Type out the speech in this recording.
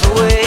away